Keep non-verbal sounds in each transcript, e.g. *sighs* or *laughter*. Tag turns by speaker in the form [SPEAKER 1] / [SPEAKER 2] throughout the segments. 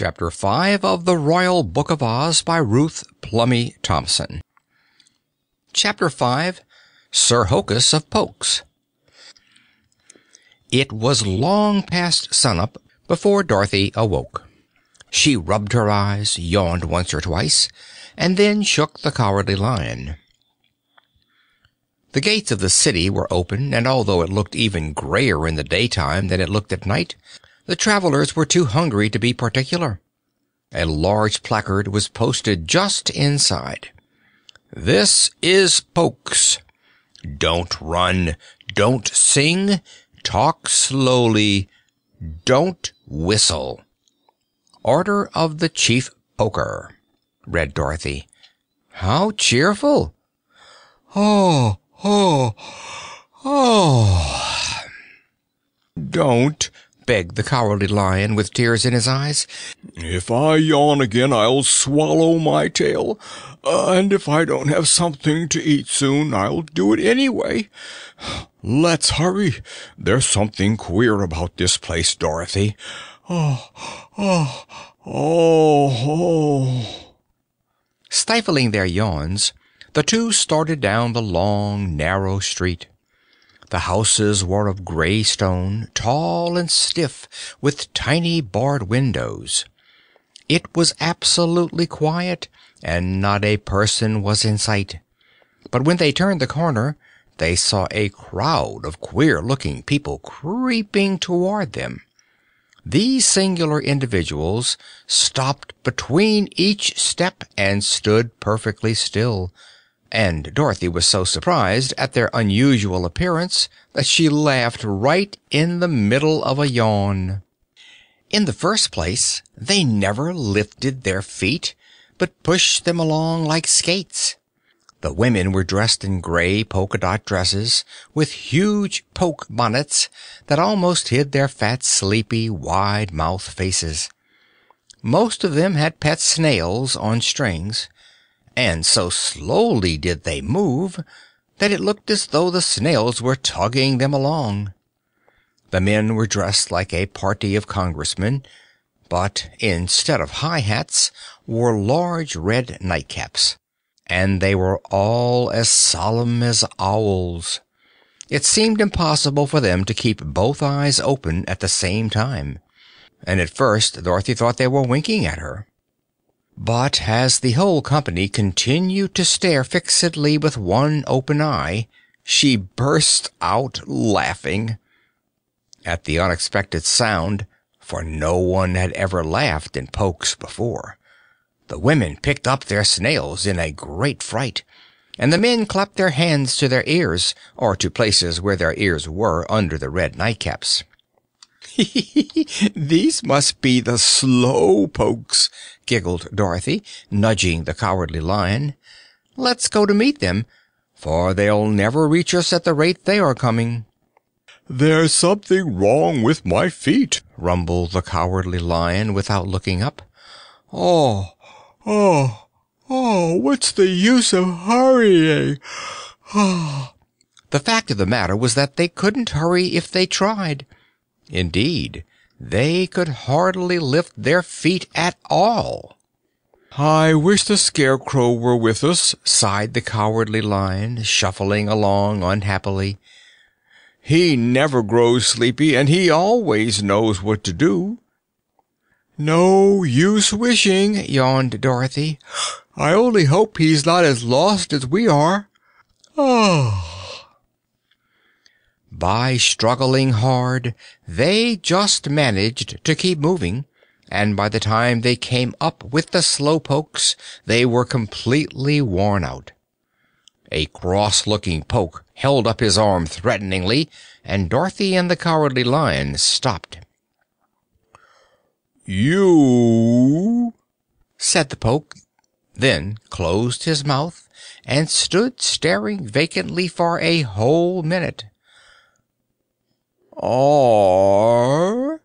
[SPEAKER 1] Chapter 5 of The Royal Book of Oz by Ruth Plumly Thompson. Chapter 5 Sir Hokus of Pokes It was long past sunup before Dorothy awoke. She rubbed her eyes, yawned once or twice, and then shook the Cowardly Lion. The gates of the city were open, and although it looked even grayer in the daytime than it looked at night, the travelers were too hungry to be particular. A large placard was posted just inside. This is Pokes. Don't run. Don't sing. Talk slowly. Don't whistle. Order of the Chief Poker, read Dorothy. How cheerful. Oh, oh, oh. Don't, begged the Cowardly Lion with tears in his eyes.
[SPEAKER 2] If I yawn again, I'll swallow my tail. Uh, and if I don't have something to eat soon, I'll do it anyway. Let's hurry. There's something queer about this place, Dorothy. Oh, oh, oh, oh.
[SPEAKER 1] Stifling their yawns, the two started down the long, narrow street. The houses were of gray stone, tall and stiff, with tiny barred windows. It was absolutely quiet, and not a person was in sight. But when they turned the corner, they saw a crowd of queer-looking people creeping toward them. These singular individuals stopped between each step and stood perfectly still, and Dorothy was so surprised at their unusual appearance that she laughed right in the middle of a yawn. In the first place, they never lifted their feet, but pushed them along like skates. The women were dressed in gray polka dot dresses with huge poke bonnets that almost hid their fat, sleepy, wide-mouthed faces. Most of them had pet snails on strings, and so slowly did they move that it looked as though the snails were tugging them along. The men were dressed like a party of congressmen, but instead of high hats wore large red nightcaps, and they were all as solemn as owls. It seemed impossible for them to keep both eyes open at the same time, and at first Dorothy thought they were winking at her. But as the whole company continued to stare fixedly with one open eye, she burst out laughing. At the unexpected sound, for no one had ever laughed in Pokes before, the women picked up their snails in a great fright, and the men clapped their hands to their ears, or to places where their ears were under the red nightcaps. *laughs*
[SPEAKER 2] These must be the slow pokes, giggled Dorothy, nudging the Cowardly Lion.
[SPEAKER 1] Let's go to meet them, for they'll never reach us at the rate they are coming.
[SPEAKER 2] There's something wrong with my feet,
[SPEAKER 1] rumbled the Cowardly Lion without looking up.
[SPEAKER 2] Oh, oh, oh, what's the use of hurrying? *sighs*
[SPEAKER 1] The fact of the matter was that they couldn't hurry if they tried. Indeed, they could hardly lift their feet at all.
[SPEAKER 2] I wish the Scarecrow were with us,
[SPEAKER 1] sighed the Cowardly Lion, shuffling along unhappily.
[SPEAKER 2] He never grows sleepy, and he always knows what to do.
[SPEAKER 1] No use wishing, yawned Dorothy. *gasps*
[SPEAKER 2] I only hope he's not as lost as we are.
[SPEAKER 1] Ah. By struggling hard, they just managed to keep moving, and by the time they came up with the slow pokes, they were completely worn out. A cross-looking poke held up his arm threateningly, and Dorothy and the Cowardly Lion stopped.
[SPEAKER 2] You,
[SPEAKER 1] said the poke, then closed his mouth and stood staring vacantly for a whole minute.
[SPEAKER 2] Or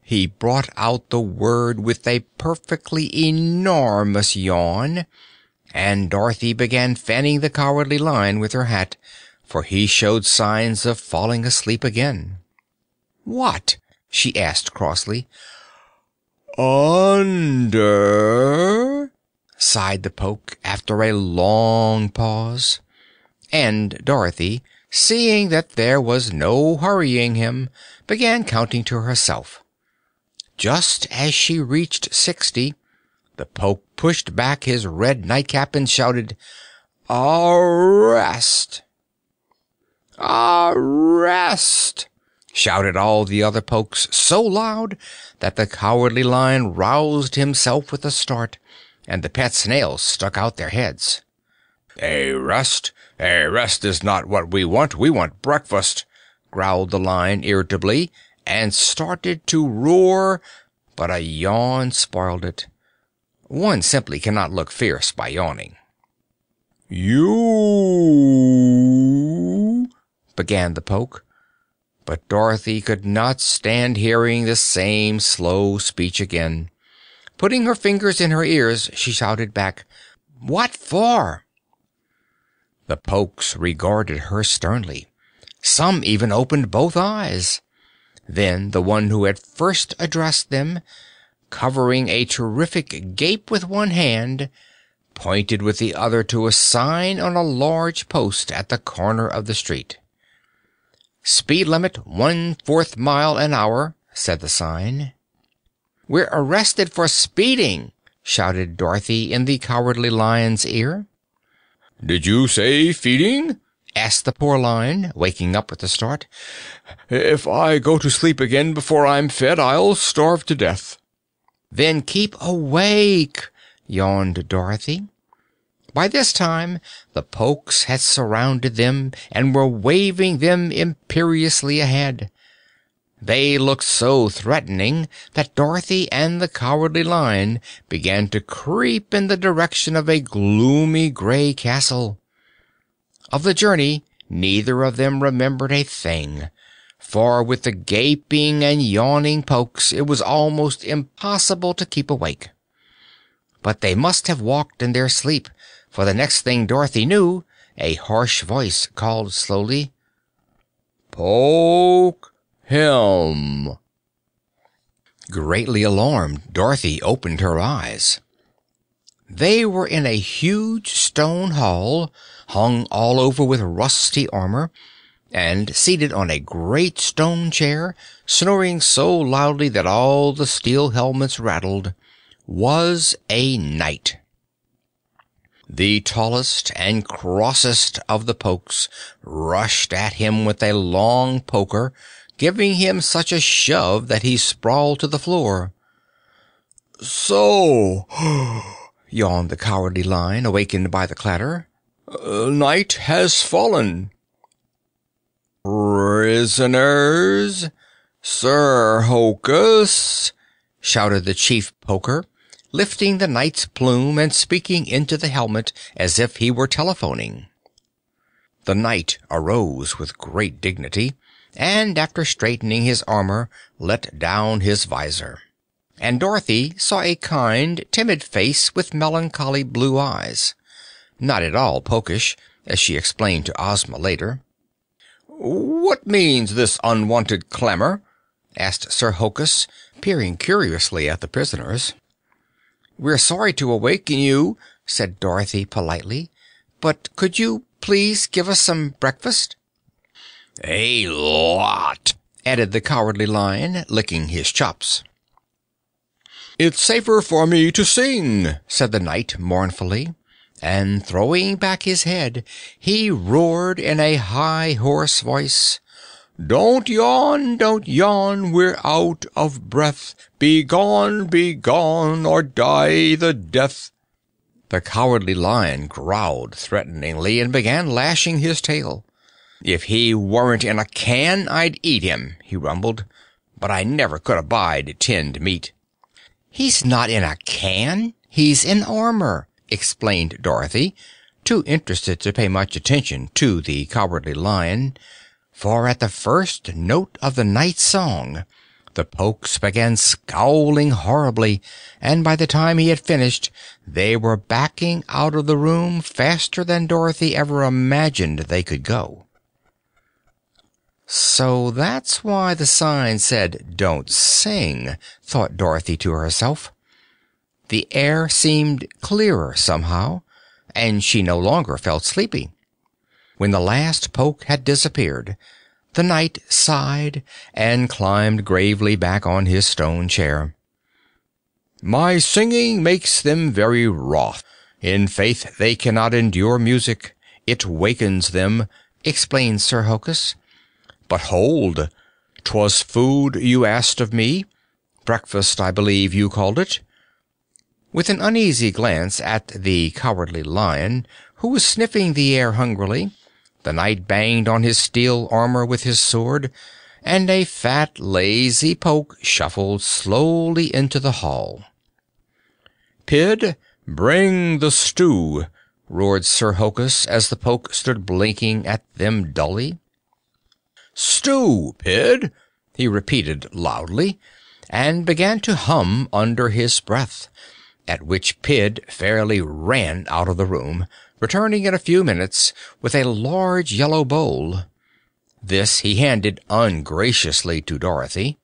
[SPEAKER 1] He brought out the word with a perfectly enormous yawn, and Dorothy began fanning the Cowardly Lion with her hat, for he showed signs of falling asleep again.
[SPEAKER 2] "What?"
[SPEAKER 1] she asked crossly.
[SPEAKER 2] Under,
[SPEAKER 1] sighed the Poke after a long pause. And Dorothy, seeing that there was no hurrying him, began counting to herself. Just as she reached sixty, the Poke pushed back his red nightcap and shouted, Arrest! Arrest! shouted all the other Pokes so loud that the Cowardly Lion roused himself with a start, and the pet snails stuck out their heads.
[SPEAKER 2] A rest? A rest is not what we want. We want breakfast, growled the Lion irritably, and started to roar, but a yawn spoiled it. One simply cannot look fierce by yawning. You began the poke, but Dorothy could not stand hearing the same slow speech again. Putting her fingers in her ears, she shouted back, "What for?" The pokes regarded her sternly. Some even opened both eyes. Then the one who had first addressed them, covering a terrific gape with one hand, pointed with the other to a sign on a large post at the corner of the street. Speed limit one fourth mile an hour, said the sign. We're arrested for speeding, shouted Dorothy in the Cowardly Lion's ear.
[SPEAKER 1] Did you say feeding? asked the poor lion, waking up with a start.
[SPEAKER 2] If I go to sleep again before I'm fed, I'll starve to death.
[SPEAKER 1] Then keep awake, yawned Dorothy. By this time the Pokes had surrounded them and were waving them imperiously ahead. They looked so threatening that Dorothy and the Cowardly Lion began to creep in the direction of a gloomy gray castle. Of the journey neither of them remembered a thing, for with the gaping and yawning Pokes it was almost impossible to keep awake. But they must have walked in their sleep, for the next thing Dorothy knew, a harsh voice called slowly, "Poke him!" Greatly alarmed, Dorothy opened her eyes. They were in a huge stone hall, hung all over with rusty armor, and seated on a great stone chair, snoring so loudly that all the steel helmets rattled, was a knight. The tallest and crossest of the Pokes rushed at him with a long poker, giving him such a shove that he sprawled to the floor.
[SPEAKER 2] So, *gasps*
[SPEAKER 1] yawned the Cowardly Lion, awakened by the clatter.
[SPEAKER 2] Uh, night has fallen.
[SPEAKER 1] Prisoners, Sir Hokus, shouted the chief poker, lifting the knight's plume and speaking into the helmet as if he were telephoning. The knight arose with great dignity, and after straightening his armor, let down his visor and Dorothy saw a kind, timid face with melancholy blue eyes. Not at all pokish, as she explained to Ozma later.
[SPEAKER 2] "What means this unwanted clamor?" asked Sir Hokus, peering curiously at the prisoners.
[SPEAKER 1] "We're sorry to awaken you," said Dorothy politely, "but could you please give us some breakfast?"
[SPEAKER 2] "A lot," added the Cowardly Lion, licking his chops.
[SPEAKER 1] "It's safer for me to sing," said the Knight mournfully, and throwing back his head he roared in a high, hoarse voice, "Don't yawn, don't yawn, we're out of breath. Be gone, be gone, or die the death." The Cowardly Lion growled threateningly and began lashing his tail. "If he weren't in a can, I'd eat him," he rumbled, "but I never could abide tinned meat." "He's not in a can, he's in armor," explained Dorothy, too interested to pay much attention to the Cowardly Lion, for at the first note of the knight's song the Pokes began scowling horribly, and by the time he had finished they were backing out of the room faster than Dorothy ever imagined they could go. So that's why the sign said, Don't sing, thought Dorothy to herself. The air seemed clearer somehow, and she no longer felt sleepy. When the last poke had disappeared, the knight sighed and climbed gravely back on his stone chair. My singing makes them very wroth. In faith they cannot endure music. It wakens them, explained Sir Hokus. But hold! 'Twas food you asked of me. Breakfast, I believe you called it. With an uneasy glance at the Cowardly Lion, who was sniffing the air hungrily, the knight banged on his steel armor with his sword, and a fat, lazy poke shuffled slowly into the hall. "Pid, bring the stew!" roared Sir Hokus as the poke stood blinking at them dully. "Stew, Pid!" he repeated loudly, and began to hum under his breath at which Pid fairly ran out of the room, returning in a few minutes with a large yellow bowl. This he handed ungraciously to Dorothy.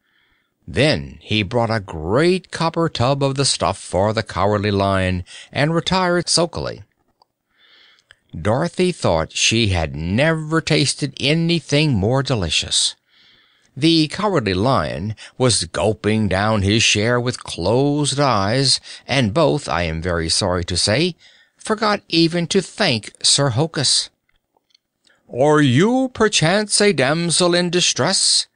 [SPEAKER 1] Then he brought a great copper tub of the stuff for the Cowardly Lion and retired sulkily. Dorothy thought she had never tasted anything more delicious. The Cowardly Lion was gulping down his share with closed eyes, and both, I am very sorry to say, forgot even to thank Sir Hokus. "Are you perchance a damsel in distress?"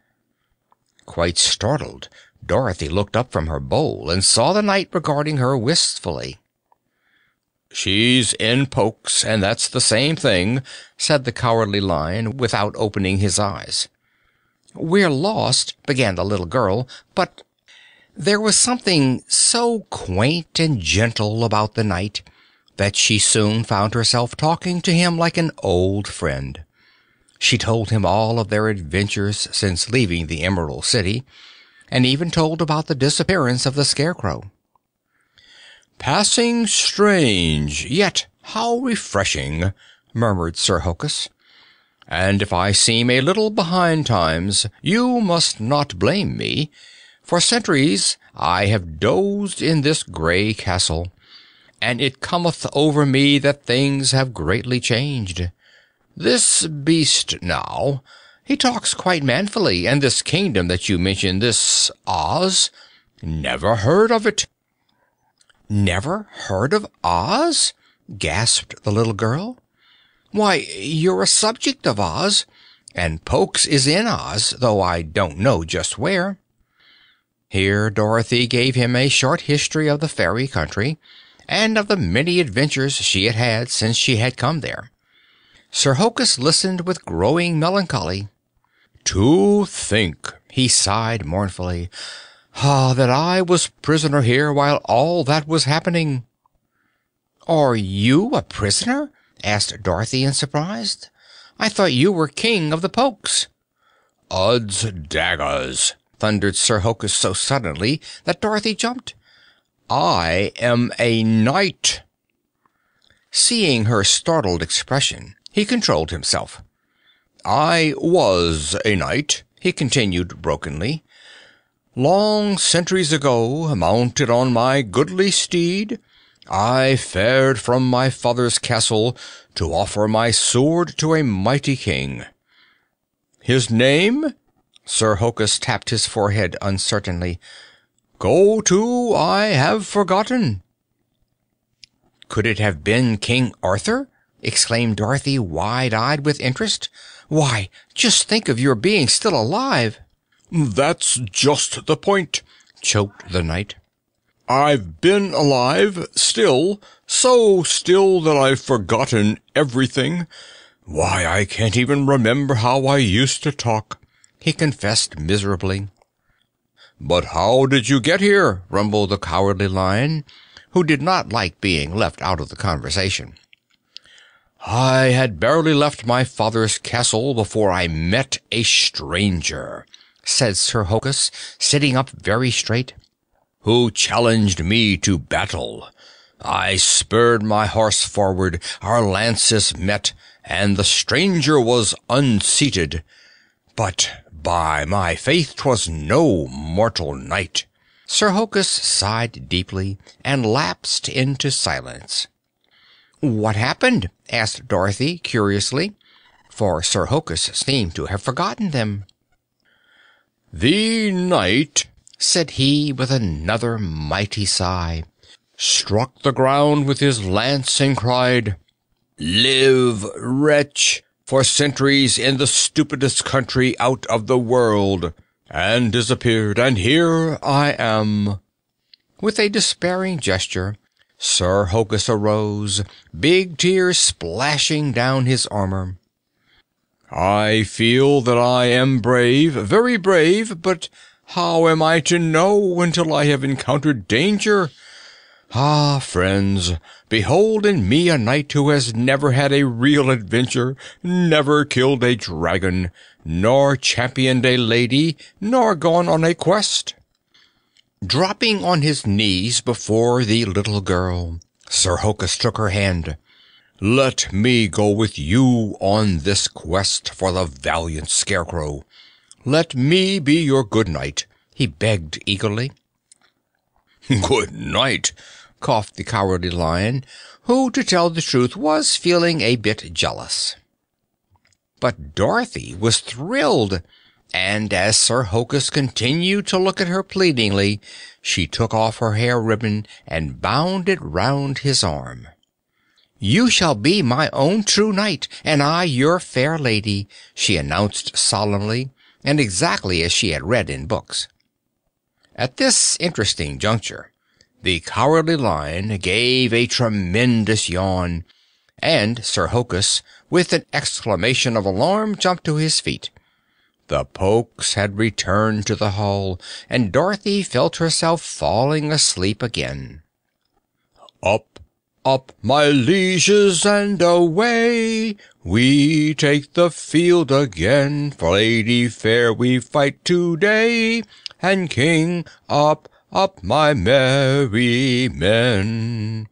[SPEAKER 1] Quite startled, Dorothy looked up from her bowl and saw the knight regarding her wistfully. "She's in pokes, and that's the same thing," said the Cowardly Lion without opening his eyes. "We're lost," began the little girl, but there was something so quaint and gentle about the knight that she soon found herself talking to him like an old friend. She told him all of their adventures since leaving the Emerald City, and even told about the disappearance of the Scarecrow. "Passing strange, yet how refreshing!" murmured Sir Hokus and if I seem a little behind times, you must not blame me. For centuries I have dozed in this gray castle, and it cometh over me that things have greatly changed. This beast now, he talks quite manfully, and this kingdom that you mention, this Oz, never heard of it. Never heard of Oz? gasped the little girl. Why, you're a subject of Oz, and Pokes is in Oz, though I don't know just where." Here Dorothy gave him a short history of the fairy country and of the many adventures she had had since she had come there. Sir Hokus listened with growing melancholy. "To think," he sighed mournfully, "ah, that I was prisoner here while all that was happening." "Are you a prisoner?" asked Dorothy in surprise. "I thought you were King of the Pokes." "Odds daggers!" thundered Sir Hokus so suddenly that Dorothy jumped. "I am a knight!" Seeing her startled expression, he controlled himself. "I was a knight," he continued brokenly. "Long centuries ago, mounted on my goodly steed, I fared from my father's castle to offer my sword to a mighty king. His name? Sir Hokus tapped his forehead uncertainly. Go to, I have forgotten. Could it have been King Arthur? exclaimed Dorothy, wide-eyed with interest. Why, just think of your being still alive. That's just the point, choked the knight. I've been alive, still, so still that I've forgotten everything. Why, I can't even remember how I used to talk, he confessed miserably. But how did you get here? rumbled the Cowardly Lion, who did not like being left out of the conversation. I had barely left my father's castle before I met a stranger, said Sir Hokus, sitting up very straight who challenged me to battle. I spurred my horse forward, our lances met, and the stranger was unseated. But by my faith 'twas no mortal knight. Sir Hokus sighed deeply and lapsed into silence. "What happened?" asked Dorothy curiously, for Sir Hokus seemed to have forgotten them.
[SPEAKER 2] "The knight,"
[SPEAKER 1] said he with another mighty sigh,
[SPEAKER 2] "struck the ground with his lance and cried, "Live, wretch, for centuries in the stupidest country out of the world!' and disappeared, and here I am."
[SPEAKER 1] With a despairing gesture Sir Hokus arose, big tears splashing down his armor.
[SPEAKER 2] "I feel that I am brave, very brave, but how am I to know until I have encountered danger? Ah, friends, behold in me a knight who has never had a real adventure, never killed a dragon, nor championed a lady, nor gone on a quest.
[SPEAKER 1] Dropping on his knees before the little girl, Sir Hokus took her hand.
[SPEAKER 2] "Let me go with you on this quest for the valiant Scarecrow. Let me be your good knight," he begged eagerly. *laughs*
[SPEAKER 1] "Good night," coughed the Cowardly Lion, who, to tell the truth, was feeling a bit jealous. But Dorothy was thrilled and as Sir Hokus continued to look at her pleadingly, she took off her hair ribbon and bound it round his arm. "You shall be my own true knight, and I your fair lady," she announced solemnly, and exactly as she had read in books. At this interesting juncture, the Cowardly Lion gave a tremendous yawn, and Sir Hokus, with an exclamation of alarm, jumped to his feet. The Pokes had returned to the hall, and Dorothy felt herself falling asleep again.
[SPEAKER 2] Up, up, my lieges, and away! We take the field again. For Lady Fair we fight today, and King, up, up, my merry men!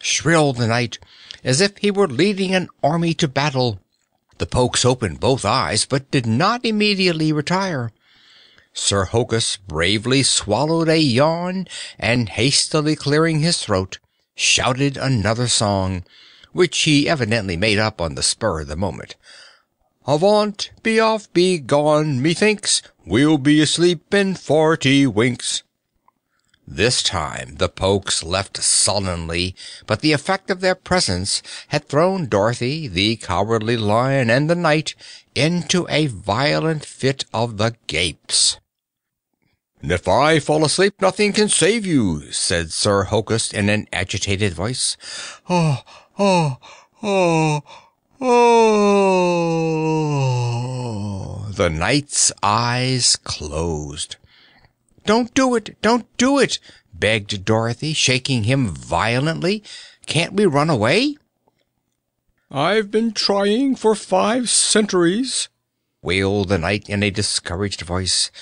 [SPEAKER 1] shrilled the Knight, as if he were leading an army to battle. The Pokes opened both eyes, but did not immediately retire. Sir Hokus bravely swallowed a yawn and hastily clearing his throat, shouted another song, which he evidently made up on the spur of the moment.
[SPEAKER 2] Avaunt, be off, be gone, methinks we'll be asleep in forty winks.
[SPEAKER 1] This time the Pokes left sullenly, but the effect of their presence had thrown Dorothy, the Cowardly Lion, and the Knight into a violent fit of the gapes.
[SPEAKER 2] "If I fall asleep, nothing can save you," said Sir Hokus in an agitated voice. "Oh, oh, oh, oh!"
[SPEAKER 1] The Knight's eyes closed. "Don't do it! Don't do it!" begged Dorothy, shaking him violently. "Can't we run away?"
[SPEAKER 2] "I've been trying for five centuries,"
[SPEAKER 1] wailed the Knight in a discouraged voice,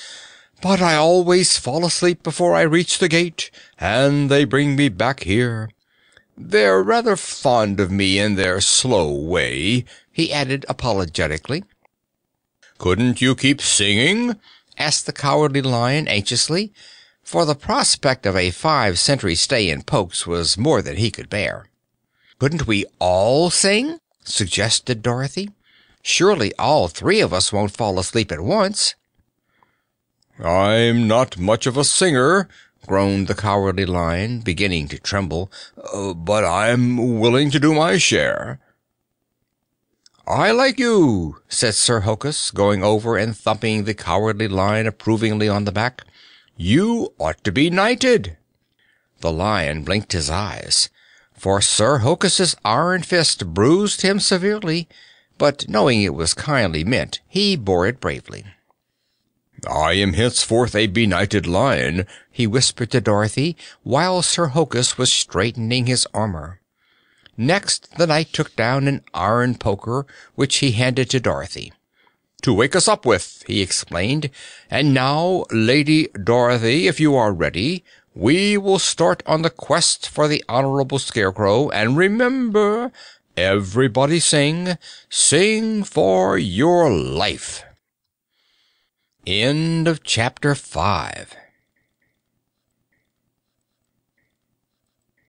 [SPEAKER 1] "but I always fall asleep before I reach the gate, and they bring me back here. They're rather fond of me in their slow way," he added apologetically.
[SPEAKER 2] "Couldn't you keep singing?"
[SPEAKER 1] asked the Cowardly Lion anxiously, for the prospect of a five century stay in Pokes was more than he could bear. "Couldn't we all sing?" suggested Dorothy. "Surely all three of us won't fall asleep at once."
[SPEAKER 2] "I'm not much of a singer," groaned the Cowardly Lion, beginning to tremble, uh, "but I'm willing to do my share."
[SPEAKER 1] "I like you," said Sir Hokus, going over and thumping the Cowardly Lion approvingly on the back. "You ought to be knighted." The Lion blinked his eyes, for Sir Hokus's iron fist bruised him severely, but knowing it was kindly meant, he bore it bravely.
[SPEAKER 2] "I am henceforth a benighted lion," he whispered to Dorothy, while Sir Hokus was straightening his armor.
[SPEAKER 1] Next the Knight took down an iron poker, which he handed to Dorothy.
[SPEAKER 2] "To wake us up with," he explained. "And now, Lady Dorothy, if you are ready, we will start on the quest for the Honorable Scarecrow, and remember, everybody sing, sing for your life."
[SPEAKER 1] End of chapter 5